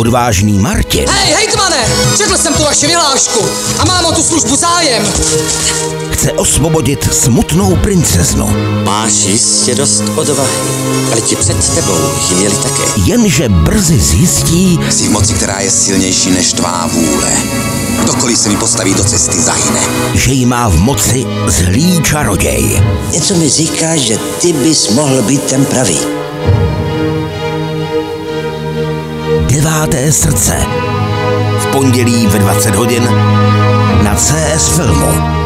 odvážný Martin Hej, hejtmane, četl jsem tu vaši vyhlášku a mám o tu službu zájem. chce osvobodit smutnou princeznu, Máš jistě dost odvahy, ale ti před tebou ji měli také. jenže brzy zjistí, Jsi v moci, která je silnější než tvá vůle. Kdokoliv se mi postaví do cesty, zahyne. že jí má v moci zlý čaroděj. Něco mi říká, že ty bys mohl být ten pravý. Deváté srdce. V pondělí ve 20 hodin na CS Filmu.